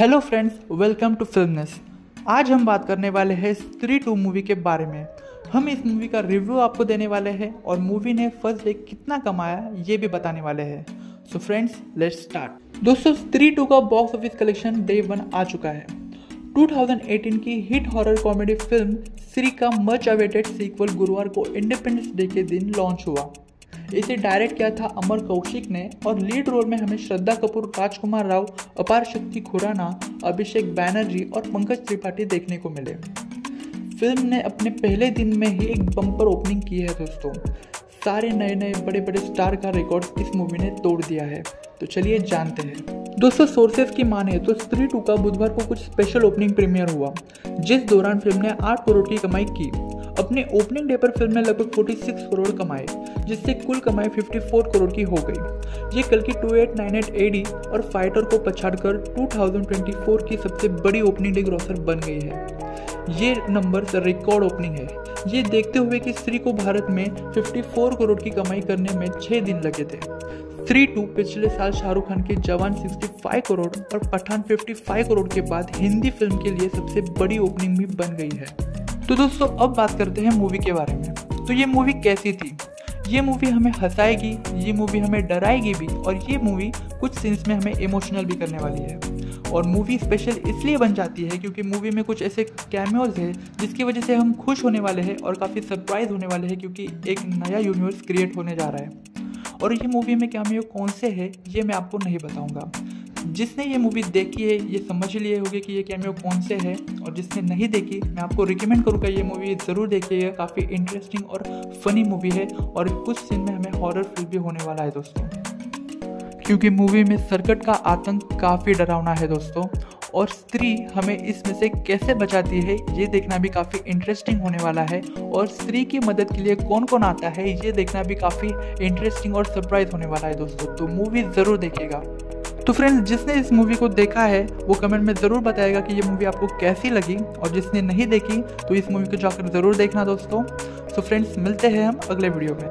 Hello friends welcome to filmness आज हम बात करने वाले हैं स्त्री टू मूवी के बारे में। हम इस मूवी का रिव्यू आपको देने वाले हैं और मूवी ने फ़र्स्ट डे कितना कमाया ये भी बताने वाले हैं। सो फ्रेंड्स लेट्स स्टार्ट दोस्तों स्त्री टू का box office collection day one आ चुका है। 2018 की हिट हॉरर कॉमेडी फ़िल्म स्त्री का मच अवेटेड सीक्वल गुरुवार को इंडिपेंडेंस डे के दिन लॉन्च हुआ। इसे डायरेक्ट किया था अमर कौशिक ने और लीड रोल में हमें श्रद्धा कपूर, राजकुमार राव, अपार शक्ति खुराना, अभिषेक बैनर्जी और पंकज त्रिपाठी देखने को मिले। फ़िल्म ने अपने पहले दिन में ही एक बम्पर ओपनिंग की है दोस्तों। सारे नए नए बड़े बड़े स्टार का रिकॉर्ड इस मूवी ने तोड़ दिया है। तो चलिए जानते हैं। दोस्तों सोर्सेज की माने तो स्त्री टू का बुधवार को कुछ स्पेशल ओपनिंग प्रीमियर हुआ, जिस दौरान फ़िल्म ने आठ करोड़ की कमाई की। अपने ओपनिंग डे पर फ़िल्म ने लगभग 46 करोड़ कमाए, जिससे कुल कमाई 54 करोड़ की हो गई। ये कल की 2898 एडी और फाइटर को पछाड़कर 2024 की सबसे बड़ी ओपनिंग डे ग्रॉसर बन गई है। ये नंबर रिकॉर्ड ओपनिंग है। ये देखते हुए कि स्त्री को भारत में 54 करोड़ की कमाई करने में 6 दिन लगे थे। स्त्री टू पिछले साल शाहरुख खान के जवान 65 करोड़ और पठान 55 करोड़ के बाद हिंदी फ़िल्म के लिए सबसे बड़ी ओपनिंग भी बन गई है। तो दोस्तों, अब बात करते हैं मूवी के बारे में। तो ये मूवी कैसी थी? ये मूवी हमें हंसाएगी, ये मूवी हमें डराएगी भी, और ये मूवी कुछ सीन्स में हमें इमोशनल भी करने वाली है। और मूवी स्पेशल इसलिए बन जाती है क्योंकि मूवी में कुछ ऐसे कैमियोज है, जिसकी वजह से हम खुश होने वाले हैं और काफ़ी सरप्राइज़ होने वाले हैं क्योंकि एक नया यूनिवर्स क्रिएट होने जा रहा है। और ये मूवी में कैमियो कौन से है, ये मैं आपको नहीं बताऊँगा। जिसने ये मूवी देखी है, ये समझ लिए होगी कि ये कैमियो कौन से है। और जिसने नहीं देखी, मैं आपको रिकमेंड करूँगा ये मूवी ज़रूर देखिएगा काफ़ी इंटरेस्टिंग और फनी मूवी है और कुछ सीन में हमें हॉरर फील भी होने वाला है दोस्तों। क्योंकि मूवी में सर्कट का आतंक काफ़ी डरावना है दोस्तों। और स्त्री हमें इसमें से कैसे बचाती है, ये देखना भी काफ़ी इंटरेस्टिंग होने वाला है। और स्त्री की मदद के लिए कौन कौन आता है, ये देखना भी काफ़ी इंटरेस्टिंग और सरप्राइज़ होने वाला है दोस्तों। तो मूवी ज़रूर देखेगा तो फ्रेंड्स जिसने इस मूवी को देखा है, वो कमेंट में ज़रूर बताएगा कि ये मूवी आपको कैसी लगी। और जिसने नहीं देखी तो इस मूवी को जाकर ज़रूर देखना दोस्तों। सो फ्रेंड्स मिलते हैं हम अगले वीडियो में।